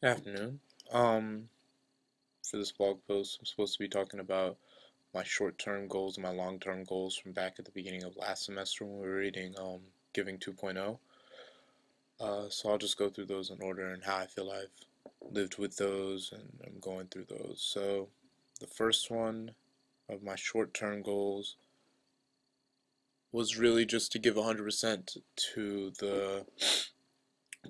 Good afternoon. Um, for this blog post, I'm supposed to be talking about my short-term goals and my long-term goals from back at the beginning of last semester when we were reading um, Giving 2.0. Uh, so I'll just go through those in order and how I feel I've lived with those and I'm going through those. So the first one of my short-term goals was really just to give 100% to the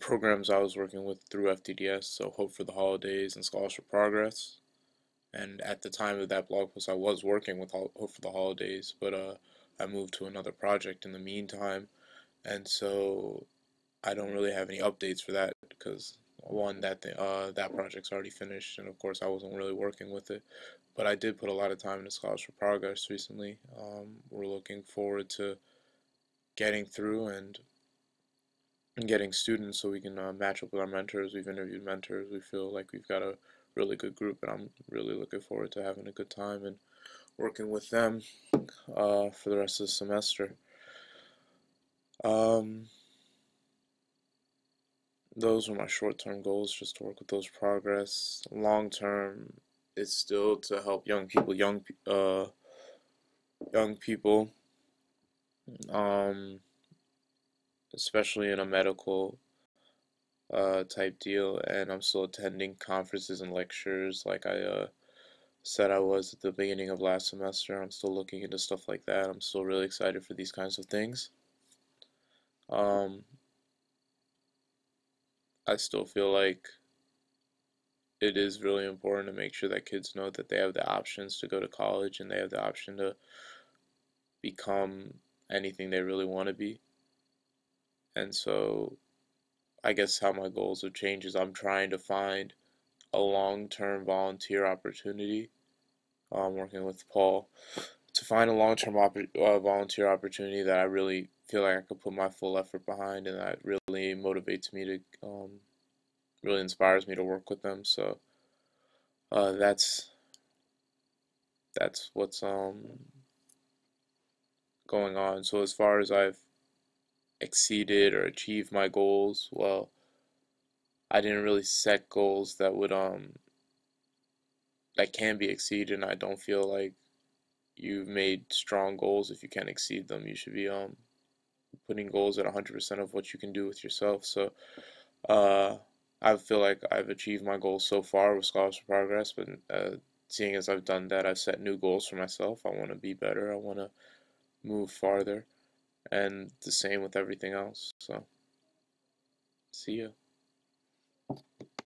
programs I was working with through FDDS, so Hope for the Holidays and Scholarship Progress. And at the time of that blog post, I was working with Hope for the Holidays, but uh, I moved to another project in the meantime, and so I don't really have any updates for that because one that uh, that project's already finished, and of course I wasn't really working with it. But I did put a lot of time into Scholarship Progress recently. Um, we're looking forward to getting through and getting students so we can uh, match up with our mentors. We've interviewed mentors. We feel like we've got a really good group, and I'm really looking forward to having a good time and working with them uh, for the rest of the semester. Um, those are my short-term goals, just to work with those progress. Long-term is still to help young people, young uh, young people. Um, especially in a medical uh, type deal, and I'm still attending conferences and lectures like I uh, said I was at the beginning of last semester. I'm still looking into stuff like that. I'm still really excited for these kinds of things. Um, I still feel like it is really important to make sure that kids know that they have the options to go to college and they have the option to become anything they really want to be. And so I guess how my goals have changed is I'm trying to find a long-term volunteer opportunity. I'm um, working with Paul to find a long-term uh, volunteer opportunity that I really feel like I could put my full effort behind and that really motivates me to um, really inspires me to work with them. So uh, that's that's what's um going on. So as far as I've exceeded or achieved my goals, well, I didn't really set goals that would um that can be exceeded and I don't feel like you've made strong goals if you can't exceed them. You should be um putting goals at 100% of what you can do with yourself. So uh I feel like I've achieved my goals so far with Scholarship Progress, but uh, seeing as I've done that, I've set new goals for myself. I want to be better. I want to move farther and the same with everything else. So, see you.